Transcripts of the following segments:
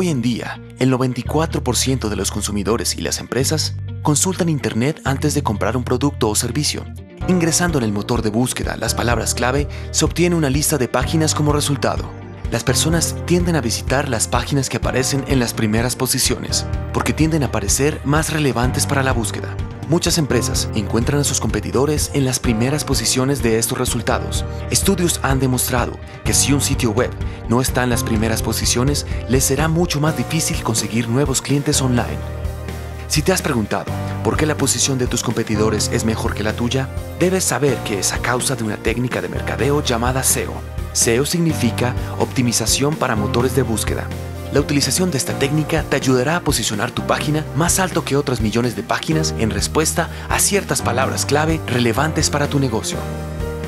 Hoy en día, el 94% de los consumidores y las empresas consultan Internet antes de comprar un producto o servicio. Ingresando en el motor de búsqueda las palabras clave, se obtiene una lista de páginas como resultado. Las personas tienden a visitar las páginas que aparecen en las primeras posiciones, porque tienden a parecer más relevantes para la búsqueda. Muchas empresas encuentran a sus competidores en las primeras posiciones de estos resultados. Estudios han demostrado que si un sitio web no está en las primeras posiciones, les será mucho más difícil conseguir nuevos clientes online. Si te has preguntado por qué la posición de tus competidores es mejor que la tuya, debes saber que es a causa de una técnica de mercadeo llamada SEO. SEO significa optimización para motores de búsqueda. La utilización de esta técnica te ayudará a posicionar tu página más alto que otras millones de páginas en respuesta a ciertas palabras clave relevantes para tu negocio.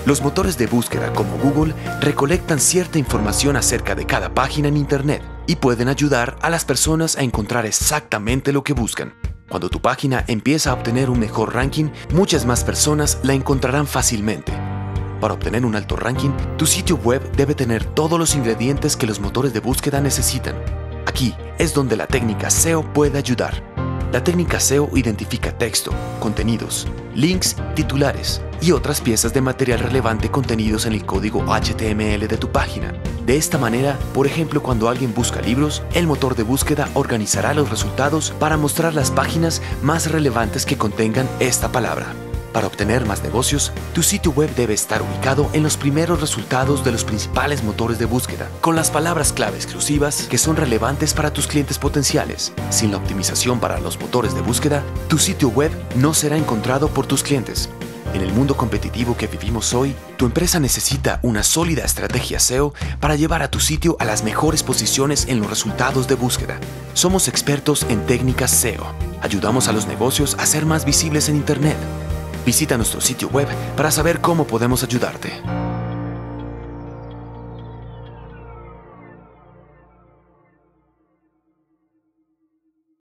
Los motores de búsqueda como Google recolectan cierta información acerca de cada página en Internet y pueden ayudar a las personas a encontrar exactamente lo que buscan. Cuando tu página empieza a obtener un mejor ranking, muchas más personas la encontrarán fácilmente para obtener un alto ranking, tu sitio web debe tener todos los ingredientes que los motores de búsqueda necesitan. Aquí es donde la técnica SEO puede ayudar. La técnica SEO identifica texto, contenidos, links, titulares y otras piezas de material relevante contenidos en el código HTML de tu página. De esta manera, por ejemplo, cuando alguien busca libros, el motor de búsqueda organizará los resultados para mostrar las páginas más relevantes que contengan esta palabra. Para obtener más negocios, tu sitio web debe estar ubicado en los primeros resultados de los principales motores de búsqueda, con las palabras clave exclusivas que son relevantes para tus clientes potenciales. Sin la optimización para los motores de búsqueda, tu sitio web no será encontrado por tus clientes. En el mundo competitivo que vivimos hoy, tu empresa necesita una sólida estrategia SEO para llevar a tu sitio a las mejores posiciones en los resultados de búsqueda. Somos expertos en técnicas SEO. Ayudamos a los negocios a ser más visibles en Internet Visita nuestro sitio web para saber cómo podemos ayudarte.